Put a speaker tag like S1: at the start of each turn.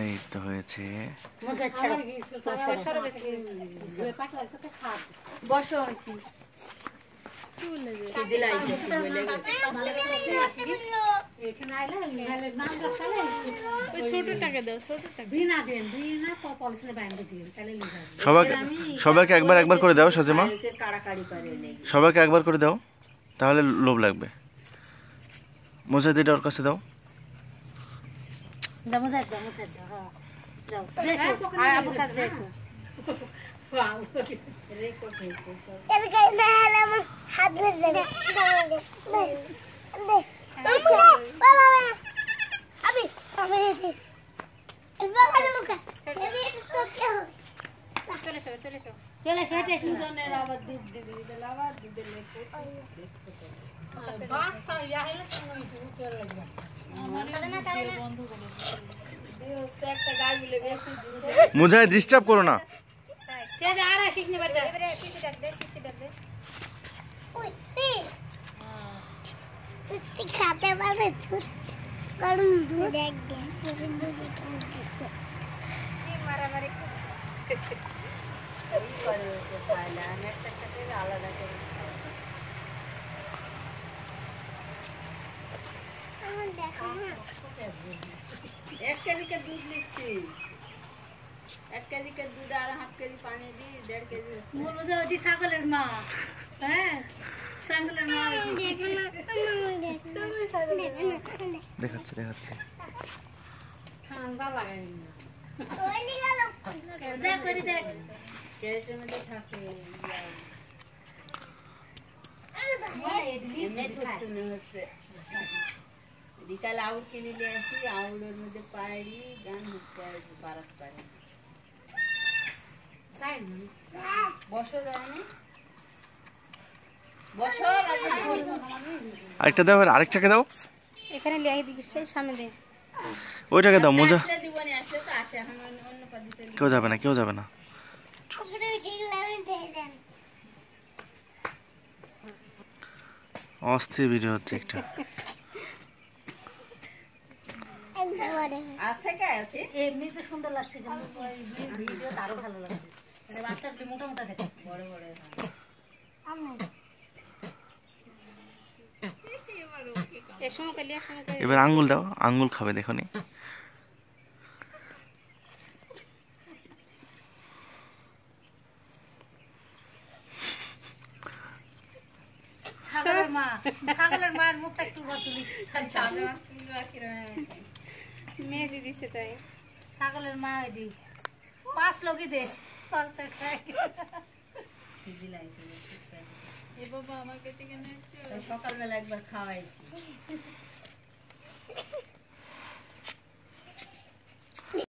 S1: এই তো হয়েছে সবাইকে সবাইকে একবার একবার করে দাও সাজেমা। সবাইকে একবার করে দাও তাহলে লোভ লাগবে। মোজাদিটা ওর কাছে দাও।
S2: দাও মজা দাও মজা দাও হ্যাঁ যাও দেখো আর আবু কাজ দেখো
S3: হাত বাবা আমি আমি
S2: চলে সেটা
S4: সুজনের আবার দুধ দিবি দিলে আবার দুধের লেগে একটা গাছ বলে বেশি দিছে
S1: মোজায় ডিস্টার্ব করো না
S2: সে আর আসিস না বেটা
S3: ওই তুই খাতে পারবে তুই কারণ দুধ একদম পছন্দ
S4: এই করে ওকে খাইলে আমি একটা খেতে আলাদা করে খাই। এক কেজিকে দুধ লিখছি। এক কেজিকে দুধ আর হাফ কেজি পানি দিই দেড় কেজি
S2: মোর মজা ওটি ছাগলের মা। হ্যাঁ? ছাগলের মা
S1: দেখাচ্ছি দেখাচ্ছি।
S2: ঠান্ডা দেখ দেখ
S4: মধ্যে থাকে এমনি ঠুকচুনি হচ্ছে। বিকালে আউট কিনে নিয়ে আসি আউলের মধ্যে পায়রি গান বারাত পারে বসো বসো
S1: আরেকটা দাও আর আরেকটাকে দাও।
S5: এখানে লিয়ে দিকে সেই সামনে দে।
S1: ওইটাকে দাও মোজা। কেউ যাবে না কেউ যাবে না। অস্থির ভিডিও হচ্ছে একটা
S3: একবারে
S4: আছে কে আছে
S2: এমনি তো সুন্দর লাগছে ভিডিও আরও ভালো লাগছে। মানে বাচ্চাগুলি মোটা মোটা দেখাচ্ছে।
S4: বড় বড়।
S1: এবার আঙ্গুল দাও আঙ্গুল খাবে দেখো নি।
S2: ছাগলের মা ছাগলের মায়ের মুখটা একটু বদলিস।
S5: মেয়ে দিছে তাই।
S2: ছাগলের মা দি পাঁচ লোকই দে চলতে খাই।
S5: এ বাবা
S4: সকালবেলা একবার খাওয়াইছি।